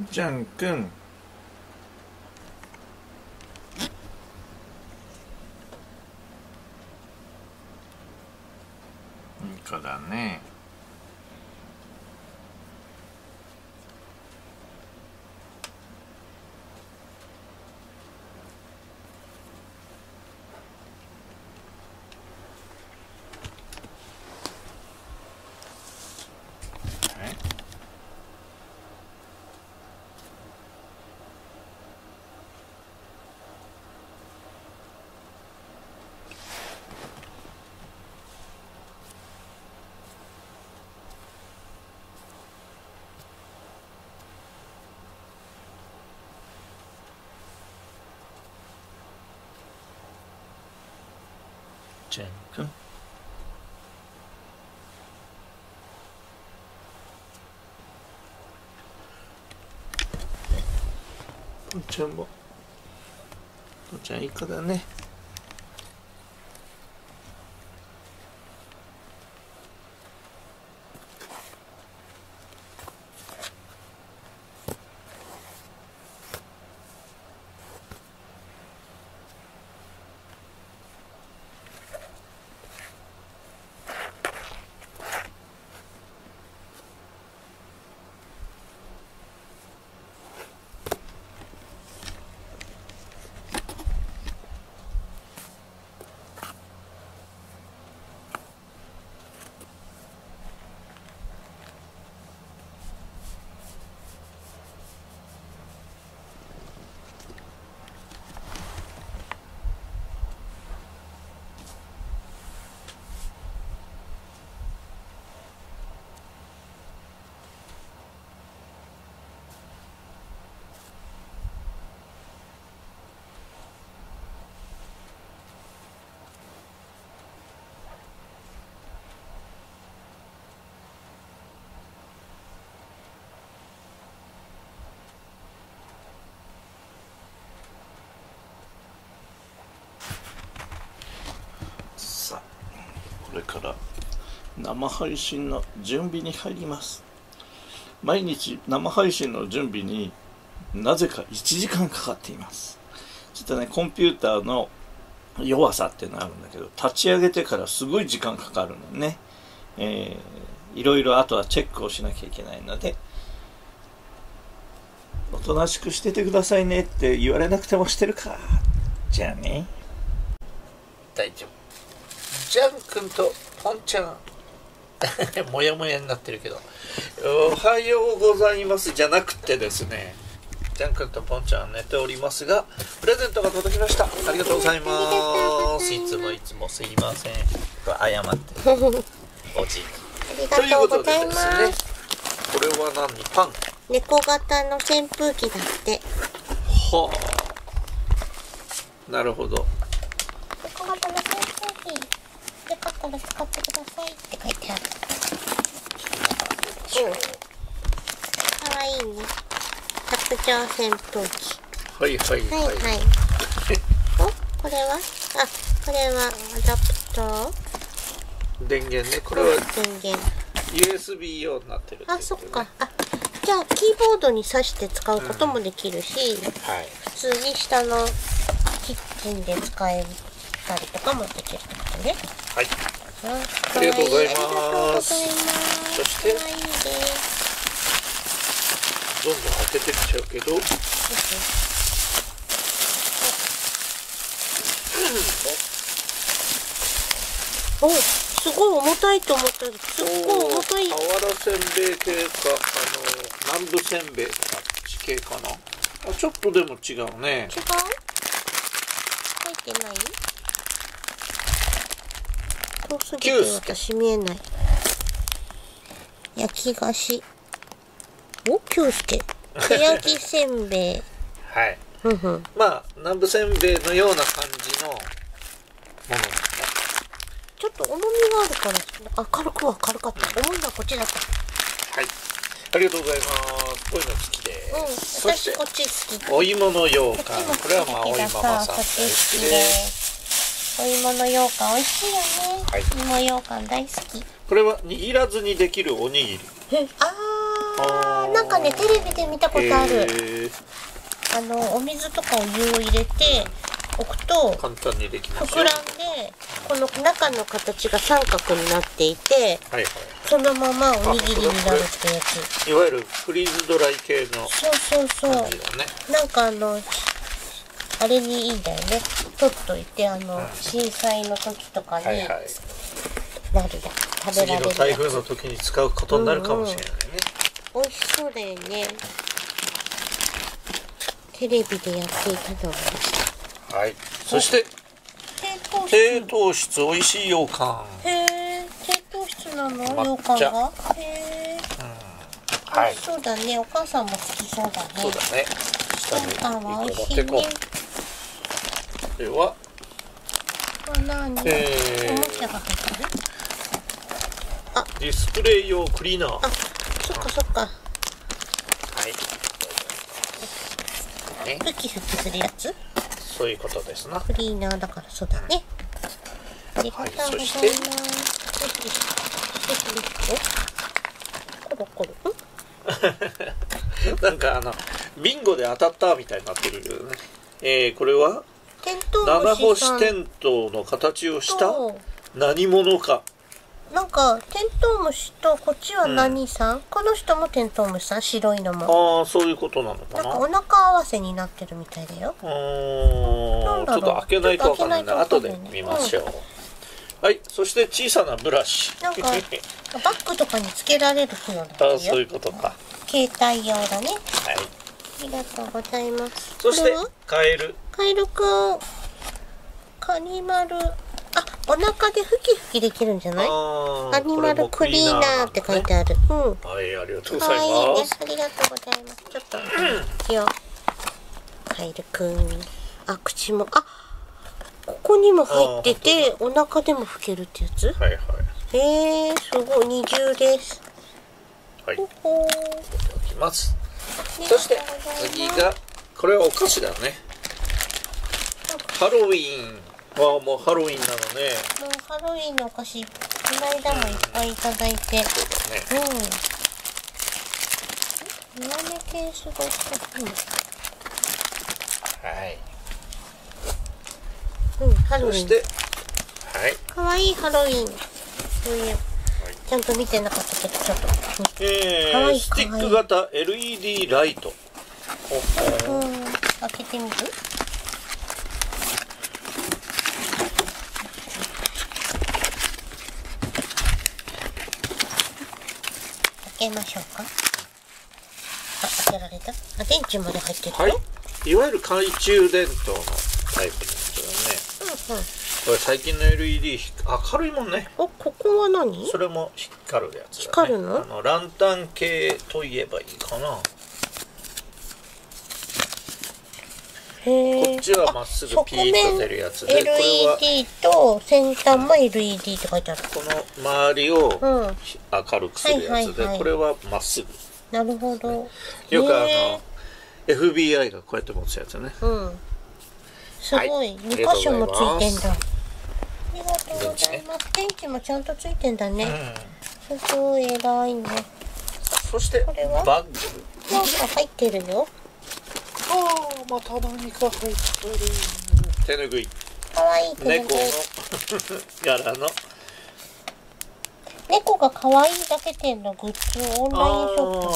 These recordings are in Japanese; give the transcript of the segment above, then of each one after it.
じゃんくんいい子だねはいじゃんくんとんちゃんもこんちゃんいい子だねさあこれから生配信の準備に入ります。毎日生配信の準備になぜか1時間かかっています。ちょっとねコンピューターの弱さっていうのあるんだけど立ち上げてからすごい時間かかるのね。えー、いろいろあとはチェックをしなきゃいけないのでおとなしくしててくださいねって言われなくてもしてるか。じゃあね。大丈夫。ジャン君とポンちゃんもやもやになってるけど。おはようございますじゃなくてですね。ジャン君とポンちゃん寝ておりますがプレゼントが届きました。ありがとうございます。いつもいつもすいません。謝って。おじい。ありがとうございうことでですこれは何？パン。猫型の扇風機だって。はあ。なるほど猫型の扇風機。よから使ってくださいって書いてある。うん。かわいいね。卓上扇風機。はいはいはいはい、はい。お、これはあ、これはアダプター電源ねこれは電源。USB 用になってるっていうあ、そっか。あ、じゃあキーボードに挿して使うこともできるし、はい普通に下のキッチンで使えたりとかもできるってことね。はいあありがとうございます。そしていです。どんどん当ててっちゃうけどお、すごい重たいと思ったら、すっごい重たい。おー俵せんべい系かあの南部せんべいとか地形かな？あちょっとでも違うね違う？書いてない？遠すぎて私見えない。焼き菓子。お、キュースケ。手焼きせんべい。はいふんふん。まあ南部せんべいのような感じのものですねちょっと重みがあるから、あ、軽くは軽かった。重いのはこっちだった。はいありがとうございますこういうの好きです、うん、私こっち好き。お芋の羊こっちも羹これはまあお芋ママさん大好きですお芋の羊羹美味しいよね。はい芋羊羹大好き。これは握らずにできるおにぎり。あー、あー。なんかねテレビで見たことある。あのお水とかお湯を入れて置くと簡単にできますよ。膨らんでこの中の形が三角になっていてはいはいそのままおにぎりになるってやつ。いわゆるフリーズドライ系のそうそうそう。なんかあのあれにいいんだよね。取っといてあの震災の時とかにはいはい。なるや食べ次のられるやつ。台風の時に使うことになるかもしれないね、美味しそうだよね。テレビでやっていたのは。はい。そして低糖質。美味しい羊羹へえ低糖質なの？抹羊羹茶が？へえはい。そうだね。お母さんも好きそうだね。そうだね。下に羊羹は美味しいねれ何、えー。おもちゃが入ってる？ディスプレイ用クリーナー。はあそっかそっか。い。ね。ふきふきするやつ？そういうことですな。クリーナーだからそうだね。ありがとうございます、はいコロコロん？なんかあのビンゴで当たったみたいになってるけどね。えー、これは？七星テントの形をしたと何者か。なんかテントウムシとこっちは何さん、この人もテントウムシさん？白いのも。ああそういうことなのかな。なんかお腹合わせになってるみたいだよ。うん。ちょっと開けないとわかんないな。ちょっと後で見ましょう、はいそして小さなブラシ。なんかバッグとかにつけられる機能だったよ。ああそういうことか。携帯用だね。はい。ありがとうございます。そしてカエル。カエルくん。カニマル。あお腹でふきふきできるんじゃない？あーアニマルクリーナーって書いてある。うん。はいありがとうございます。ありがとうございます。ちょっと一応カエルくん。あ口も。あここにも入っててお腹でも拭けるってやつ？はいはい。へえすごい。二重です。はい。ほほーいきますそして次がこれはお菓子だね。ハロウィーンはもうハロウィーンなのね。もうハロウィンのお菓子この間もいっぱいいただいて。そうだね。うん。上目ケースが2はいつうんハロウィン。そしてはい。かわいいハロウィンそう。い。うちゃんと見てなかったけどちょっとえスティック型 LED ライト開けてみる？開けましょうか。あ開けられた？あ電池まで入ってるよ、はい。いわゆる懐中電灯のタイプのやつだね。うんうん。これ最近の LED 明るいもんね。おここは何？それも光るやつだね。光るの？あのランタン系といえばいいかな。へこっちはまっすぐあピーッと出るやつでこれは LED と先端も LED って書いてある。この周りをうん明るくするやつで、はいはいはい。これはまっすぐ。なるほど。よくあへの FBI がこうやって持つやつね。うん。すごい、はい。二箇所もついてんだ。あありがとうございます。電池もちゃんとついてんだね、すごい偉いね。そしてこれは？バッグ？なんか入ってるよああまた何か入ってる。手ぬぐい。かわいい猫の 柄の。猫が可愛いだけ店のグッズをオンラインショップ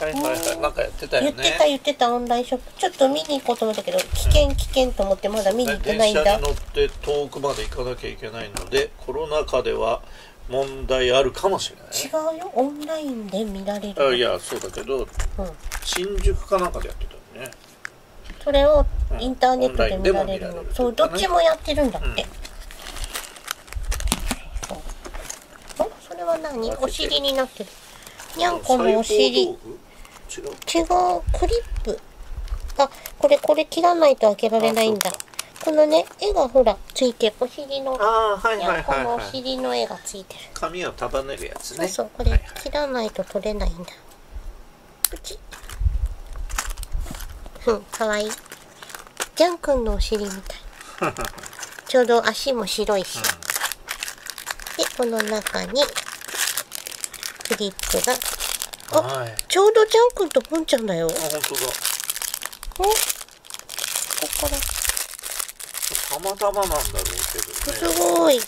ではいはいはい。なんかやってたよね。言ってた言ってたオンラインショップ。ちょっと見に行こうと思ったけど危険危険と思ってまだ見に行って電ないんだ。車に乗って遠くまで行かなきゃいけないのでコロナ禍では問題あるかもしれない違うよ。オンラインで見られる。あいやそうだけどうん、新宿かなんかでやってたよね。それをうん。インターネットで見られるオンラインでも見られるのそうどっちもやってるんだって、うん。それは何？お尻になってる。にゃんこのお尻。違う違う。クリップ。あこれこれ切らないと開けられないんだこのね絵がほらついてるお尻のああはいにゃんこのおはい。はいはい尻の絵がついてる。髪を束ねるやつね。そうそうこれはいはい。切らないと取れないんだ。プチうんかわいい。ジャン君のお尻みたい。ちょうど足も白いし、でこの中にクリップが。あはい。ちょうどジャン君とポンちゃんだよ。あ本当だ。おここからたまたまなんだろうけどすねごい。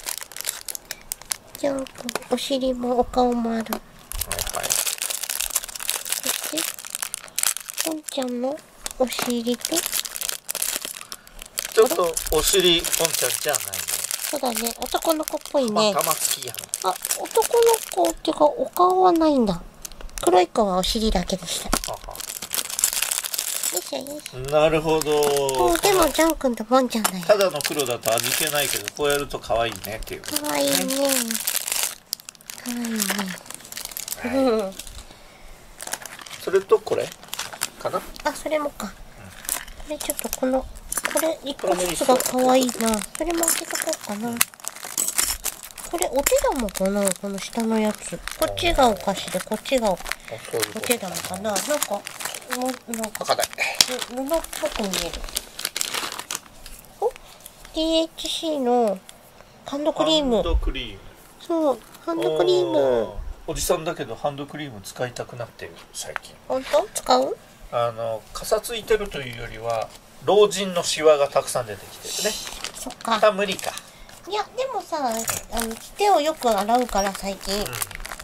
ジャン君お尻もお顔もある。はいはい。そしてポンちゃんのお尻と？ちょっとお尻ポンちゃんじゃないね。そうだね。男の子っぽいね。まあ玉突きやあ男の子っていうかお顔はないんだ。黒い子はお尻だけでした。ろなるほど。でもジャン君とポンちゃんだよ。ただの黒だと味気ないけどこうやると可愛いねっていう。かわいいね。かわいい。ねうん。それとこれかな？あそれもか。これちょっとこのこれ一個ずつがかわいいな。それも開けとこうかな。これお手玉かな？この下のやつ。こっちがお菓子でこっちがお手玉かな？なんかもうなんかかない布っぽく見える。お DHC のハンドクリーム。ハンドクリームそうハンドクリーム。おじさんだけどハンドクリーム使いたくなってる最近。本当？使う？あのかさついてるというよりは老人のシワがたくさん出てきてるね。そっか。あ無理か。いやでもさあの手をよく洗うから最近、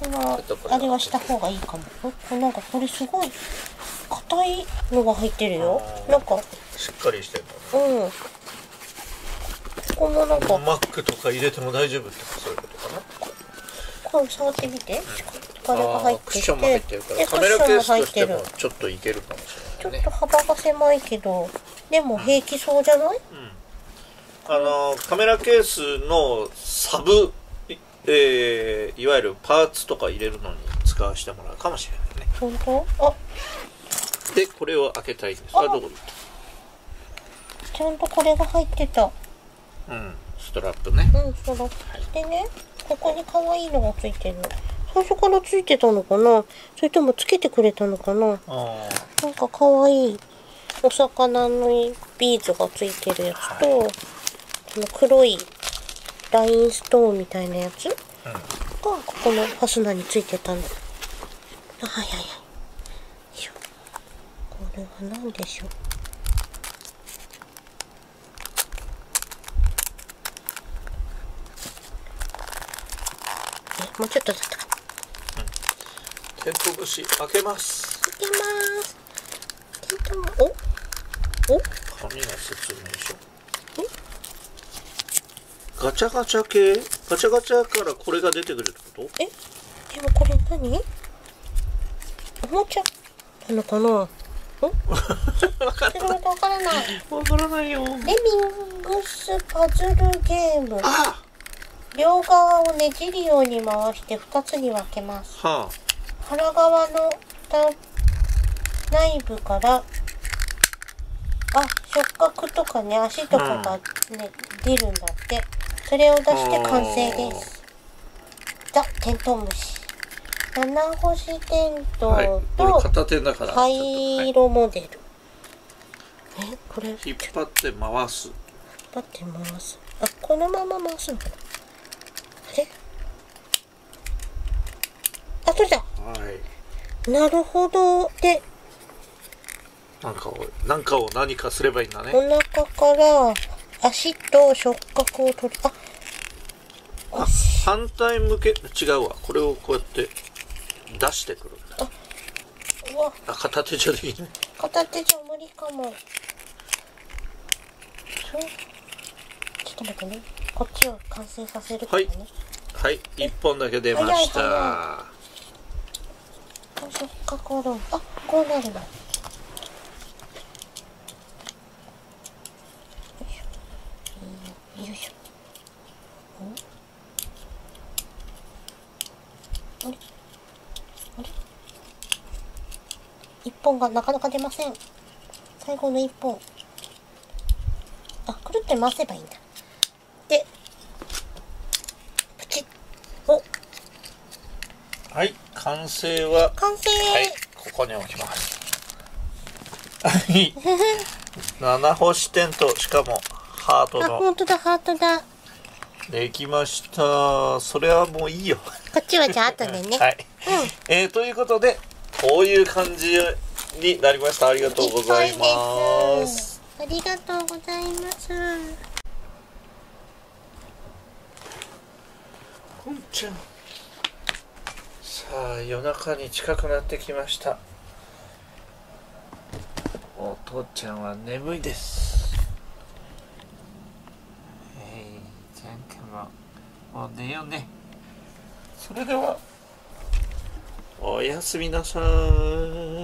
このちょっとこれあれはした方がいいかも。おこなんかこれすごい硬いのが入ってるよ。なんか。しっかりしてるのうん。ここもなんか。マックとか入れても大丈夫ってそういうことかな。これ触ってみて。これが入っててあークッションも入ってるから。でカメラケースとしてもちょっといけるかもしちょっれないね。と幅が狭いけどでも平気そうじゃない？あのカメラケースのサブ、いえーいわゆるパーツとか入れるのに使わせてもらうかもしれないね。本当？あでこれを開けたいんです。どこにちゃんとこれが入ってた。うん。ストラップね。うんそうだでね。ここに可愛いのがついてる。最初からついてたのかな。それともつけてくれたのかな。あなんか可愛いお魚のビーズがついてるやつと、この黒いラインストーンみたいなやつうん。ここのファスナーについてたの。あはいはいはい。れは何でしょう？えもうちょっとだった。かな。テント節開けます。開けます。テントもお？お？紙の説明書。ガチャガチャ系？ガチャガチャからこれが出てくるってこと？え？でもこれ何？おもちゃ？なのかなわからない。た分からないよレミングスパズルゲーム。あ両側をねじるように回して2つに分けます。は腹側のた内部から、あ、触覚とかね、足とかがね、出るんだって。それを出して完成です。ザ・テントウムシ。七星テントあはい。片手だから灰色モデル。え、これ、引っ張って回す。待って回す。あ、このまま回すのかな？あれ？あ、取れた。はい。なるほど。で、なんかをなんかを何かすればいいんだおね腹から足と触覚を取る。あ、あ反対向け？違うわ。これをこうやって出してくるんだうわ、あ片手じゃできない片手じゃ無理かも。ちょっと待ってね。こっちを完成させるからね。はい一本だけ出ましたあ触覚をどうあ、こうなるの。よいしょ。よいしょ。おあれあれ一本がなかなか出ません。最後の一本。あ、くるって回せばいいんだ。で、プチッ。お、はい完成は完成、はいここに置きますはい 七星テントしかもハートあ、の本当だ、ハートだ。こできましたそれはもういいよっちはじゃあ後でね。はい、うんえーということでこういう感じになりましたありがとうございます。ありがとうございます。ポンちゃんさあ夜中に近くなってきました。お父ちゃんは眠いです。えいジャン君ももう寝ようね。それではおやすみなさい。